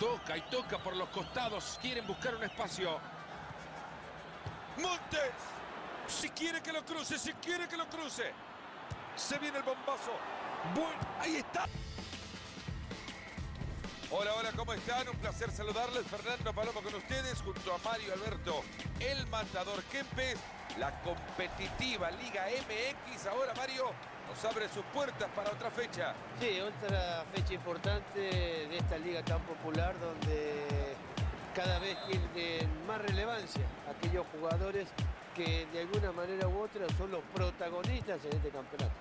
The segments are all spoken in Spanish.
Toca y toca por los costados. Quieren buscar un espacio. Montes. Si quiere que lo cruce, si quiere que lo cruce. Se viene el bombazo. Bueno, ahí está. Hola, hola, ¿cómo están? Un placer saludarles. Fernando Palomo con ustedes, junto a Mario Alberto, el matador Kempes, la competitiva Liga MX. Ahora, Mario, nos abre sus puertas para otra fecha. Sí, otra fecha importante de esta liga tan popular donde cada vez tienen más relevancia aquellos jugadores que de alguna manera u otra son los protagonistas en este campeonato.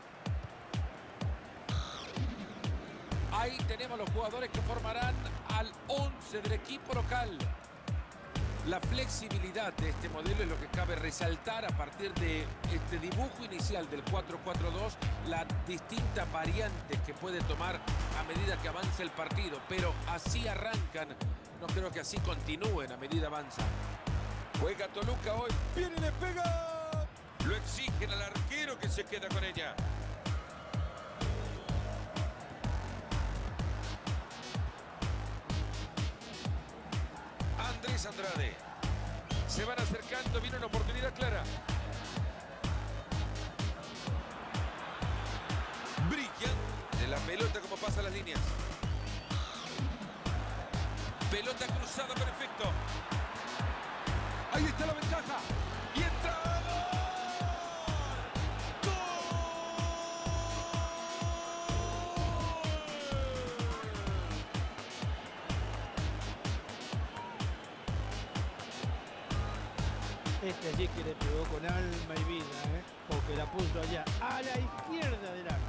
Ahí tenemos los jugadores que formarán al 11 del equipo local. La flexibilidad de este modelo es lo que cabe resaltar a partir de este dibujo inicial del 4-4-2, las distintas variantes que puede tomar a medida que avanza el partido, pero así arrancan, no creo que así continúen a medida avanza. Juega Toluca hoy, viene y le pega. Lo exigen al arquero que se queda con ella. Andrés Andrade. Se van acercando, viene una oportunidad clara. Brillan de la pelota como pasa las líneas. Pelota cruzada, perfecto. Ahí está la ventaja. Puso allá a la izquierda del arco.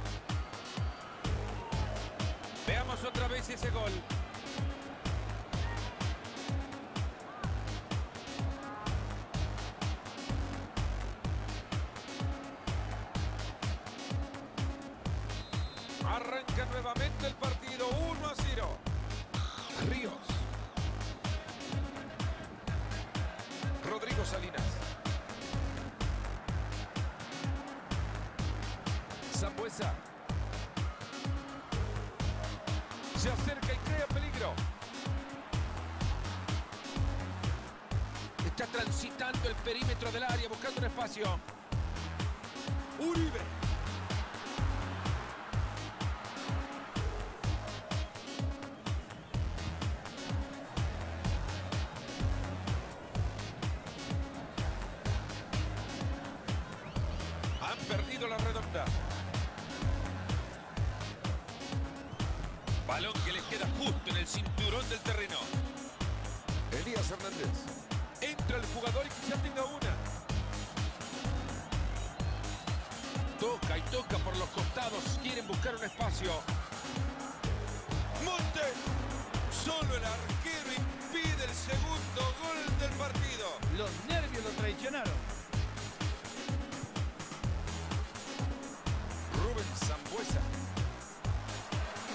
Veamos otra vez ese gol. Arranca nuevamente el partido 1 a 0. Ríos. Se acerca y crea peligro. Está transitando el perímetro del área, buscando un espacio. Uribe. Y toca por los costados. Quieren buscar un espacio. Montes. Solo el arquero impide el segundo gol del partido. Los nervios lo traicionaron. Rubén Zambuesa.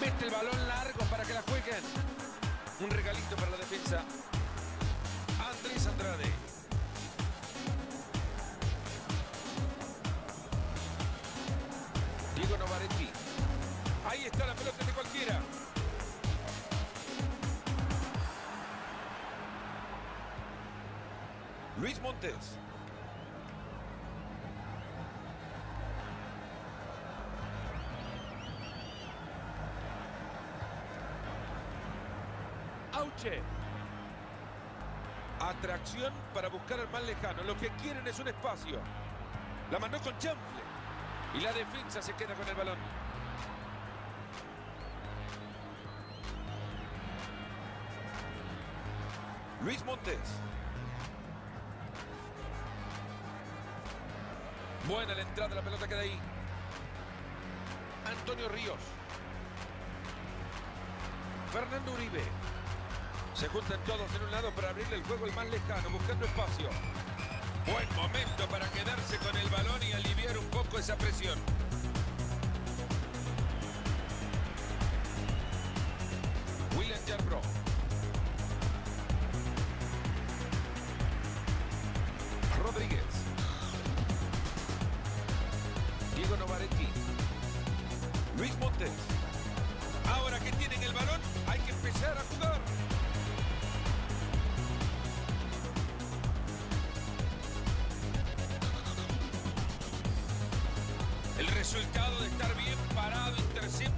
Mete el balón largo para que la jueguen. Un regalito para la defensa. Andrés Andrade. Diego Novaretti. Ahí está la pelota de cualquiera. Luis Montes. Auche. Atracción para buscar al más lejano. Lo que quieren es un espacio. La mandó con chanfle. Y la defensa se queda con el balón. Luis Montes. Buena la entrada, la pelota queda ahí. Antonio Ríos. Fernando Uribe. Se juntan todos en un lado para abrirle el juego al más lejano, buscando espacio. Buen momento para quedarse con el balón y aliviar un poco esa presión.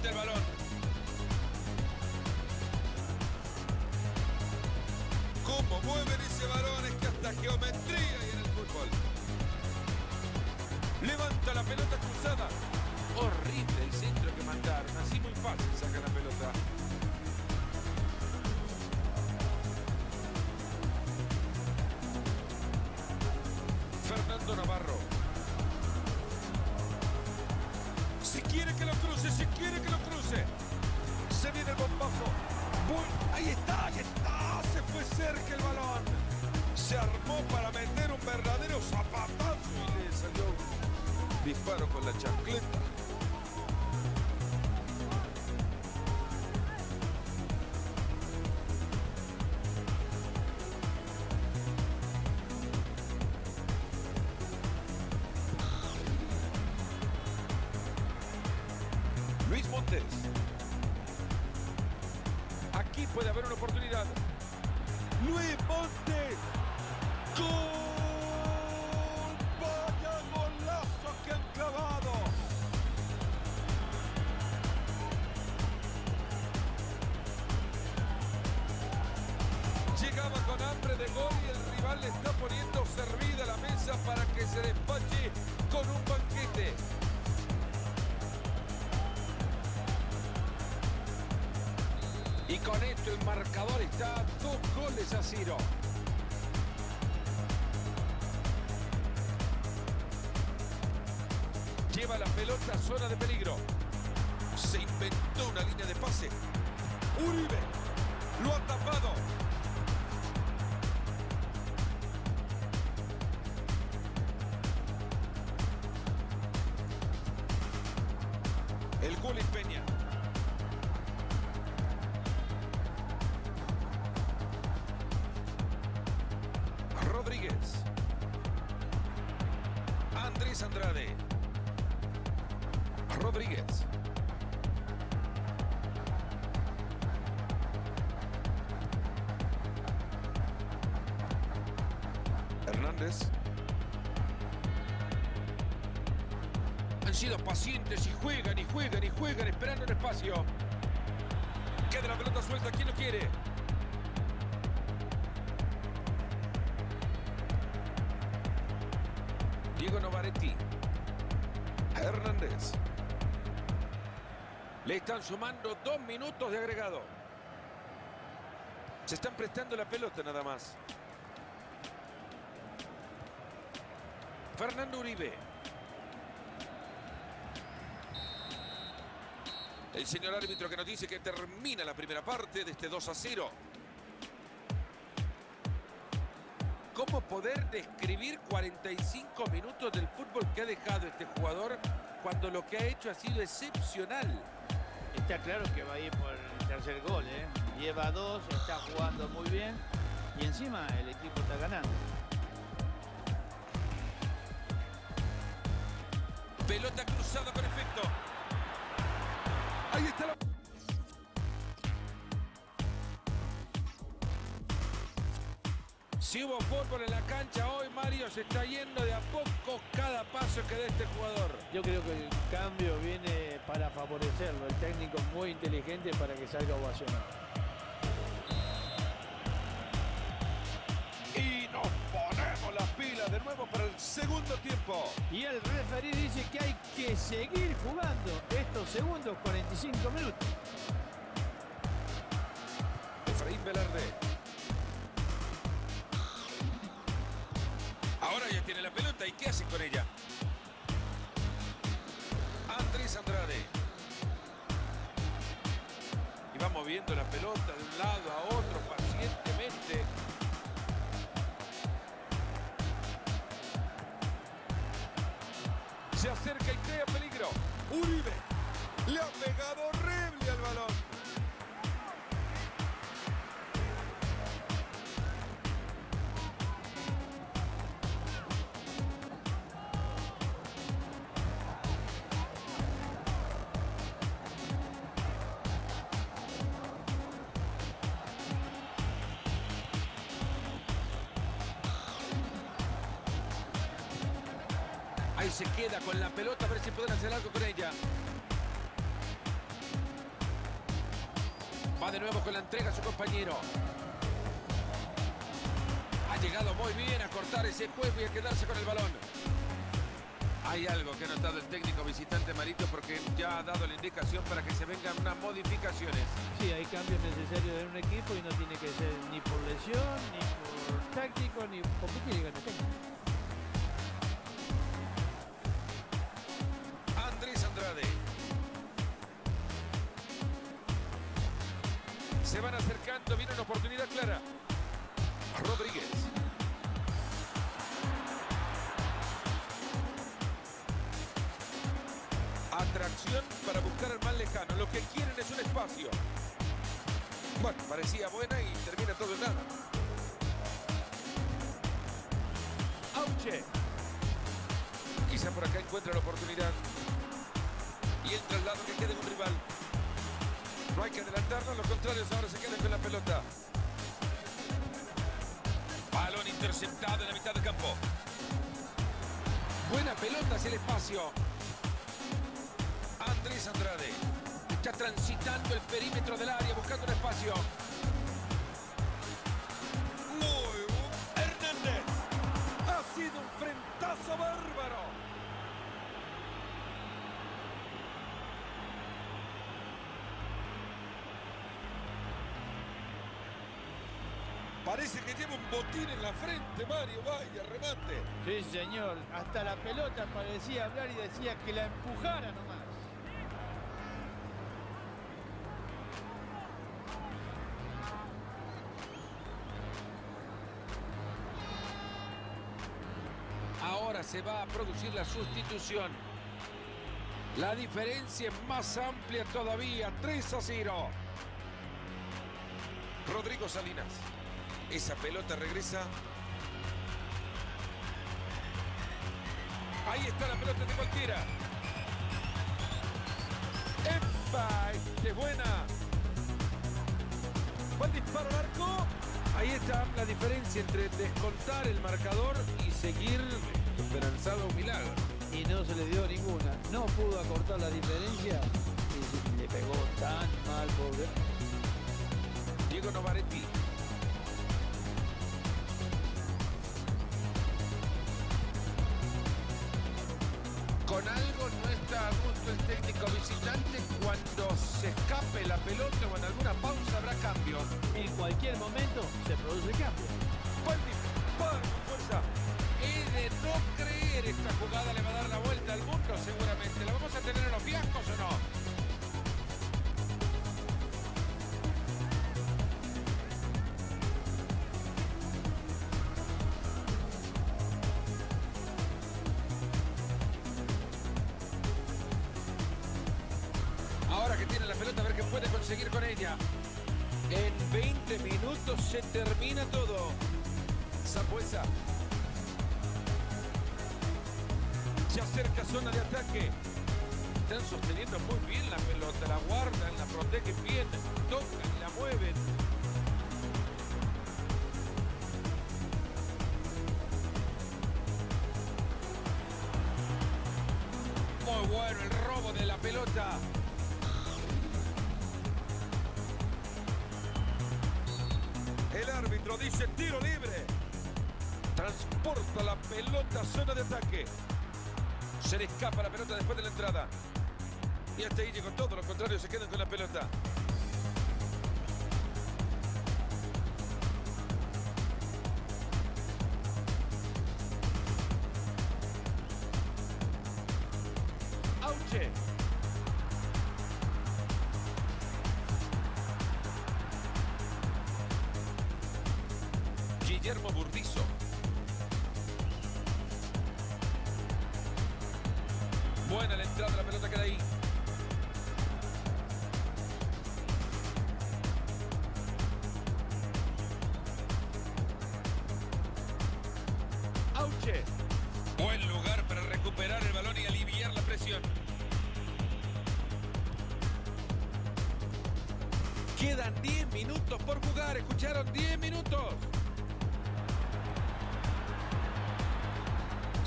El balón. ¿Cómo mueven ese balón? Es que hasta geometría hay en el fútbol. Levanta la pelota cruzada. Horrible el centro que mandaron. Así muy fácil saca la pelota. Fernando Navarro. Ahí está, ahí está. Se fue cerca el balón. Se armó para meter un verdadero zapatazo y le salió disparo con la chancleta. Hambre de gol y el rival le está poniendo servida la mesa para que se despache con un banquete. Y con esto el marcador está dos goles a cero. Lleva la pelota a zona de peligro. Se inventó una línea de pase. Uribe lo ha tapado. Rodríguez. Hernández. Han sido pacientes y juegan y juegan y juegan esperando un espacio. Queda la pelota suelta. ¿Quién lo quiere? Le están sumando dos minutos de agregado. Se están prestando la pelota nada más. Fernando Uribe. El señor árbitro que nos dice que termina la primera parte de este 2 a 0. ¿Cómo poder describir 45 minutos del fútbol que ha dejado este jugador cuando lo que ha hecho ha sido excepcional? Está claro que va a ir por el tercer gol, ¿eh? Lleva dos, está jugando muy bien y encima el equipo está ganando. Pelota cruzada con efecto. Ahí está la... Si hubo fútbol en la cancha hoy, Mario se está yendo de a poco cada paso que da este jugador. Yo creo que el cambio viene para favorecerlo. El técnico es muy inteligente para que salga ovacionado. Y nos ponemos las pilas de nuevo para el segundo tiempo. Y el referí dice que hay que seguir jugando estos segundos 45 minutos. Efraín Velarde. Tiene la pelota. ¿Y qué hace con ella? Andrés Andrade. Y va moviendo la pelota de un lado a otro pacientemente. Se acerca y crea peligro. Uribe. Le ha pegado Ahí se queda con la pelota, a ver si pueden hacer algo con ella. Va de nuevo con la entrega a su compañero. Ha llegado muy bien a cortar ese juego y a quedarse con el balón. Hay algo que ha notado el técnico visitante Marito porque ya ha dado la indicación para que se vengan unas modificaciones. Sí, hay cambios necesarios en un equipo y no tiene que ser ni por lesión, ni por táctico, ni porque tiene que Se van acercando, viene una oportunidad clara. Rodríguez. Atracción para buscar al más lejano. Lo que quieren es un espacio. Bueno, parecía buena y termina todo en nada. Auche. Quizá por acá encuentra la oportunidad. Y el traslado que quede un rival. No hay que adelantarnos, los contrarios ahora se quedan con la pelota. Balón interceptado en la mitad del campo. Buena pelota hacia el espacio. Andrés Andrade. Está transitando el perímetro del área buscando un espacio. Muy Hernández. Ha sido un frentazo bárbaro. Parece que lleva un botín en la frente, Mario. Vaya, remate. Sí, señor. Hasta la pelota parecía hablar y decía que la empujara nomás. Ahora se va a producir la sustitución. La diferencia es más amplia todavía. 3 a 0. Rodrigo Salinas. Esa pelota regresa. Ahí está la pelota de cualquiera. ¡Epa! ¡Qué buena! Buen disparo al arco. Ahí está la diferencia entre descontar el marcador y seguir esperanzado a un milagro. Y no se le dio ninguna. No pudo acortar la diferencia y le pegó tan mal, pobre. Diego Novaretti. Escape la pelota o en alguna pausa habrá cambio. En cualquier momento se produce cambio. Tiene la pelota, a ver qué puede conseguir con ella. En 20 minutos se termina todo. Zambuesa. Se acerca zona de ataque. Están sosteniendo muy bien la pelota, la guardan, la protegen bien, tocan, la mueven. Muy bueno el robo de la pelota. El árbitro dice tiro libre. Transporta la pelota a zona de ataque. Se le escapa la pelota después de la entrada. Y hasta ahí llegó todo, lo contrario se quedan con la pelota. Guillermo Burdizo. Buena la entrada, la pelota queda ahí. Auche. Buen lugar para recuperar el balón y aliviar la presión. Quedan 10 minutos por jugar. ¿Escucharon? 10 minutos.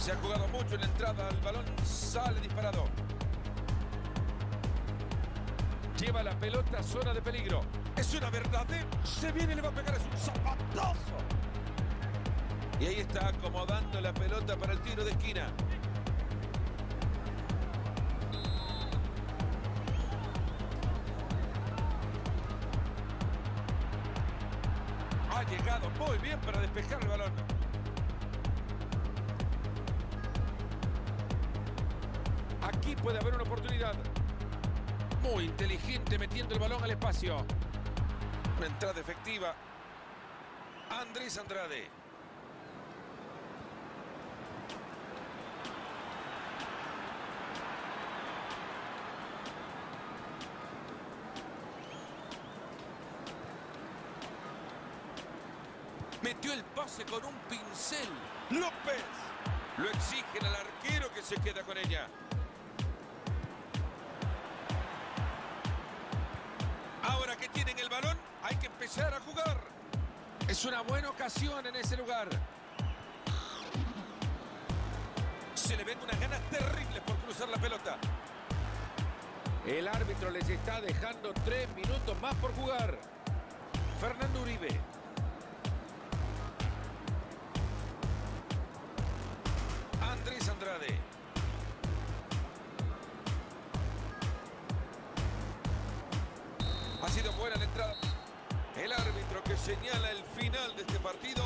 Se ha jugado mucho en la entrada, el balón sale disparado. Lleva la pelota a zona de peligro. Es una verdadera. Se viene, le va a pegar, es un zapatazo. Y ahí está acomodando la pelota para el tiro de esquina. Ha llegado muy bien para despejar el balón. Oportunidad. Muy inteligente metiendo el balón al espacio. Una entrada efectiva. Andrés Andrade. Metió el pase con un pincel. López. Lo exigen al arquero que se queda con ella. A jugar. Es una buena ocasión en ese lugar. Se le ven unas ganas terribles por cruzar la pelota. El árbitro les está dejando tres minutos más por jugar. Fernando Uribe. Andrés Andrade. Ha sido buena la entrada. El árbitro que señala el final de este partido